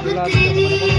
घर में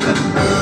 Jamaican.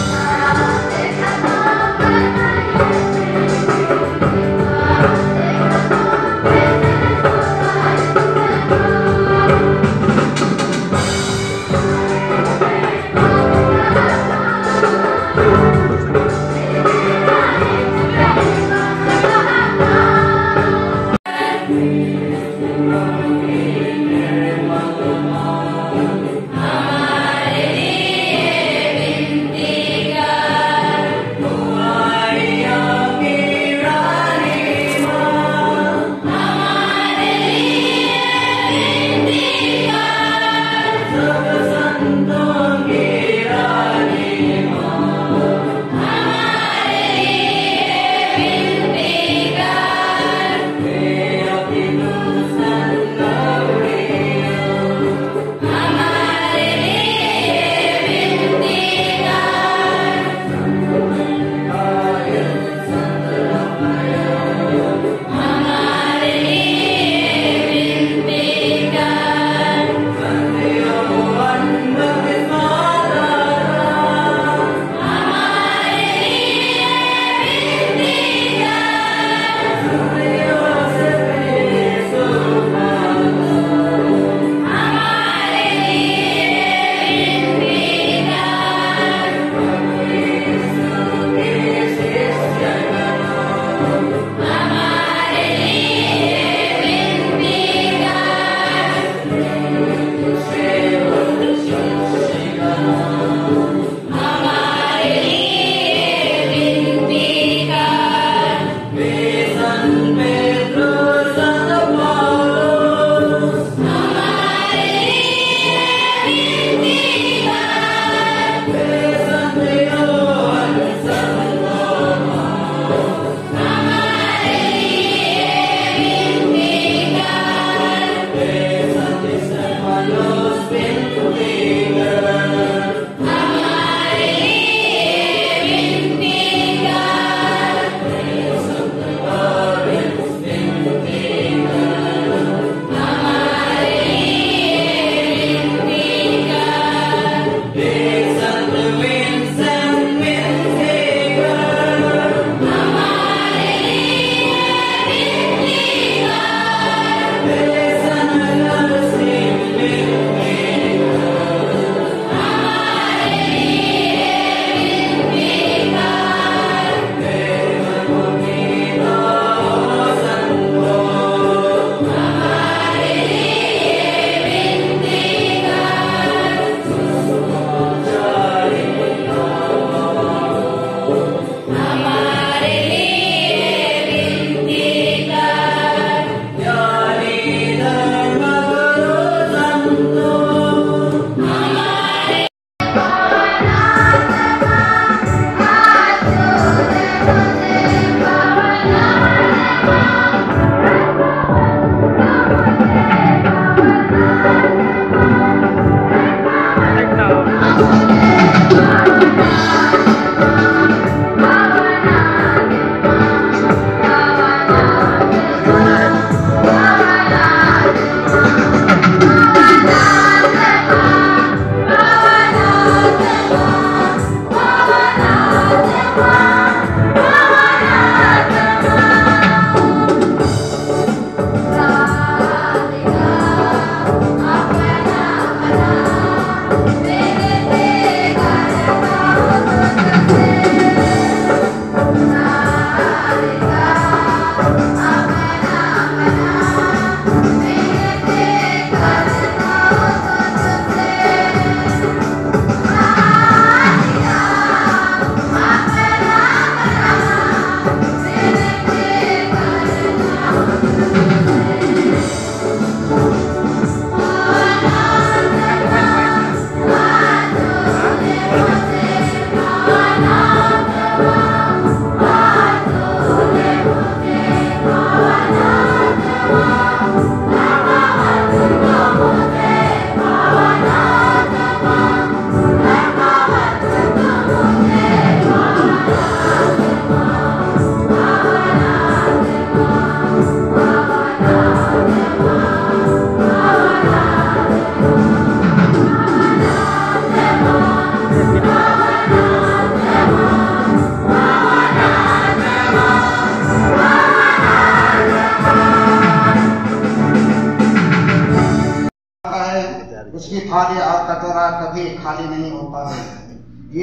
उसकी थाली और कटोरा कभी खाली नहीं होता है।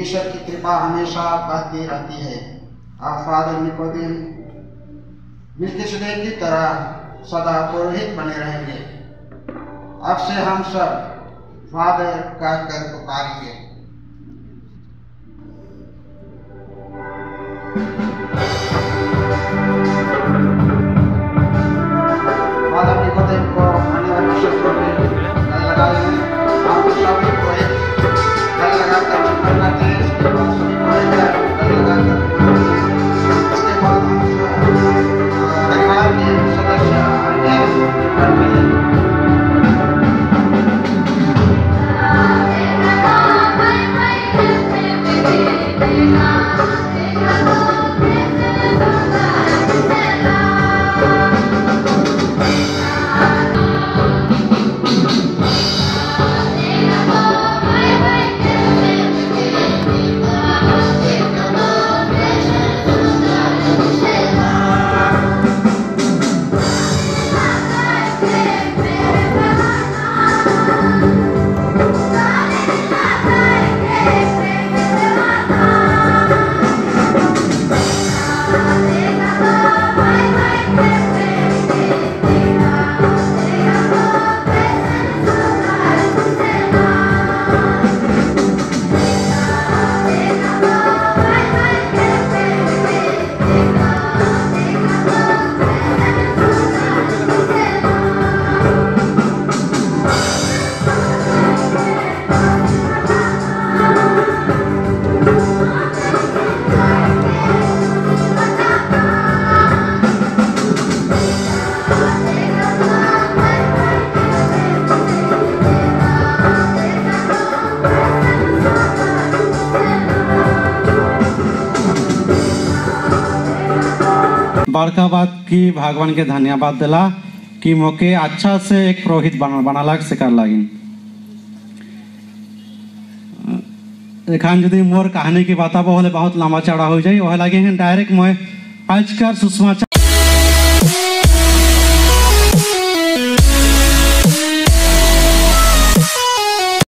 ईश्वर की कृपा हमेशा बहती रहती है। और फादर निकोदिन मिल्किसदेक की तरह सदा पुरोहित बने रहेंगे। अब से हम सब फादर कहकर पुकारेंगे बात की भगवान के धन्यवाद दिला कि मोके अच्छा से एक पुरोहित बना लाग शिकार लागिन। एखान मोर कहानी की हले बहुत लंबा चौड़ा हो जाए वह लागे हैं डायरेक्ट मैं आजकल सुषमाचार